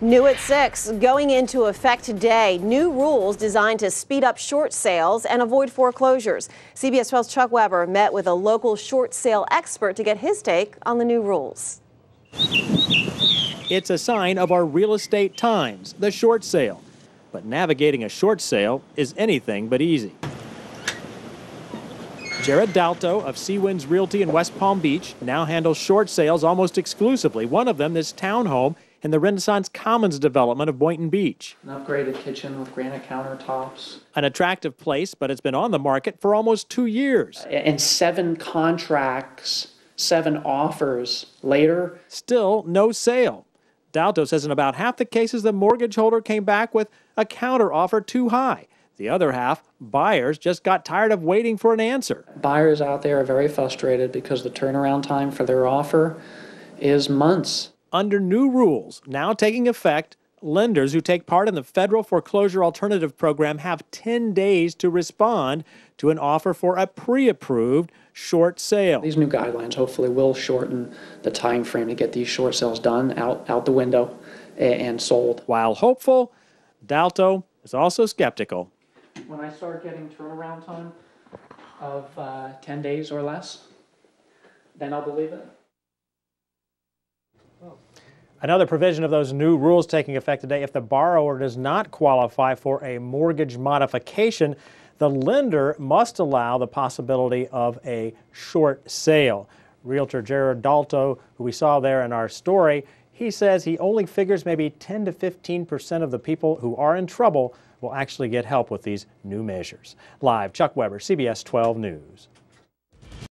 New at 6, going into effect today, new rules designed to speed up short sales and avoid foreclosures. CBS 12's Chuck Weber met with a local short sale expert to get his take on the new rules. It's a sign of our real estate times, the short sale. But navigating a short sale is anything but easy. Jared Dalto of Seawinds Realty in West Palm Beach now handles short sales almost exclusively. One of them, this townhome in the Renaissance Commons development of Boynton Beach. An upgraded kitchen with granite countertops. An attractive place, but it's been on the market for almost two years. And seven contracts, seven offers later. Still no sale. Dalto says in about half the cases, the mortgage holder came back with a counteroffer too high. The other half, buyers just got tired of waiting for an answer. Buyers out there are very frustrated because the turnaround time for their offer is months. Under new rules now taking effect, lenders who take part in the federal foreclosure alternative program have 10 days to respond to an offer for a pre-approved short sale. These new guidelines hopefully will shorten the time frame to get these short sales done out out the window and sold. While hopeful, Dalto is also skeptical when I start getting turnaround time of uh, 10 days or less, then I'll believe it. Another provision of those new rules taking effect today if the borrower does not qualify for a mortgage modification, the lender must allow the possibility of a short sale. Realtor Jared Dalto, who we saw there in our story, he says he only figures maybe 10 to 15 percent of the people who are in trouble will actually get help with these new measures. Live, Chuck Weber, CBS 12 News.